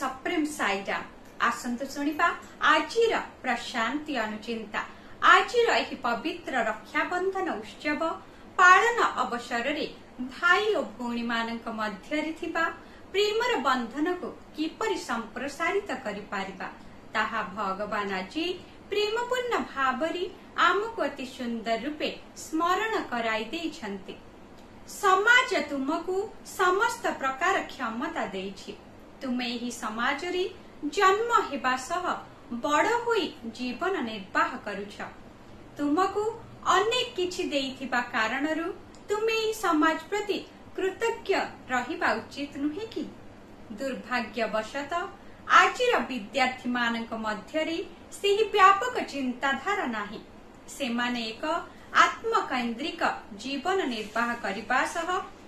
ସପ୍ରିମ୍ ସାଇଟା ଆସନ୍ତୁ ଶୁଣିବା ଆଜିର ପ୍ରଶାନ୍ତି ଅନୁଚିନ୍ତା ଆଜିର ଏହି ପବିତ୍ର ରକ୍ଷାବନ୍ଧନ ଉତ୍ସବ ପାଳନ ଅବସରରେ ଭାଇ ଓ ଭଉଣୀମାନଙ୍କ ମଧ୍ୟରେ ଥିବା ପ୍ରେମର ବନ୍ଧନକୁ କିପରି ସମ୍ପ୍ରସାରିତ କରିପାରିବା ତାହା ଭଗବାନ ଆଜି ପ୍ରେମପୂର୍ଣ୍ଣ ଭାବରେ ଆମକୁ ଅତି ସୁନ୍ଦର ରୂପେ ସ୍ମରଣ କରାଇ ଦେଇଛନ୍ତି ସମାଜ ତୁମକୁ ସମସ୍ତ ପ୍ରକାର କ୍ଷମତା ଦେଇଛି ତୁମେ ଏହି ସମାଜରେ ଜନ୍ମ ହେବା ସହ ବଡ଼ ହୋଇ ଜୀବନ ନିର୍ବାହ କରୁଛ ତୁମକୁ ଅନେକ କିଛି ଦେଇଥିବା କାରଣରୁ ତୁମେ ଏହି ସମାଜ ପ୍ରତି କୃତଜ୍ଞ ରହିବା ଉଚିତ ନୁହେଁ କି ଦୁର୍ଭାଗ୍ୟବଶତଃ ଆଜିର ବିଦ୍ୟାର୍ଥୀମାନଙ୍କ ମଧ୍ୟରେ ସେହି ବ୍ୟାପକ ଚିନ୍ତାଧାରା ନାହିଁ ସେମାନେ ଏକ ଆତ୍ମକେନ୍ଦ୍ରିକ ଜୀବନ ନିର୍ବାହ କରିବା ସହ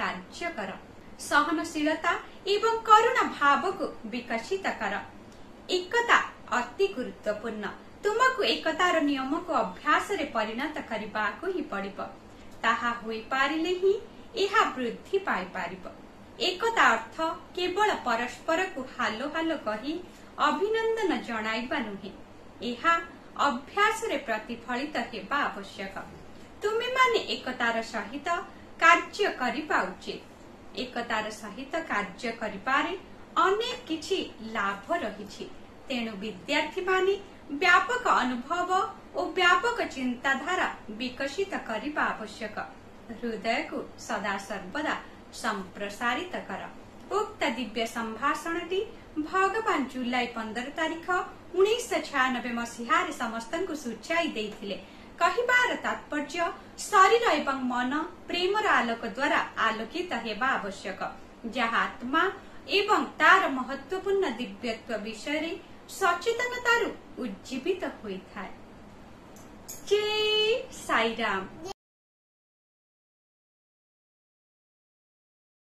कार्य कर सहनशीलता एवं करुणा भाव को विकसित कर एकता अति गुरुत्वपूर्ण तुमको एकतार नियम को अभ्यास परिणत करने को पड़े वृद्धि पाई एकता अर्थ केवल परस्पर को हालो हालो कही अभिनंदन जन नुह अभ्यास प्रतिफलित होगा आवश्यक तुम्हें एकतार सहित कार्य एकतार सहित कार्य विद्यार्थी व्यापक व्यापक अनुभव विकसित सदा सर्वदा संप्रसारित उक्त दिव्य सम्भाषणी भगवान् जुलै पन्ध्र तारिख उनी छब्बे मसहार सम सूची କହିବାର ତାତ୍ପର୍ଯ୍ୟ ଶରୀର ଏବଂ ମନ ପ୍ରେମର ଆଲୋକ ଦ୍ୱାରା ଆଲୋକିତ ହେବା ଆବଶ୍ୟକ ଯାହା ଆତ୍ମା ଏବଂ ତାର ମହତ୍ୱପୂର୍ଣ୍ଣ ଦିବ୍ୟତ୍ୱ ବିଷୟରେ ସଚେତନତାରୁ ଉଜ୍ଜୀବିତ ହୋଇଥାଏ ସାଇରାମ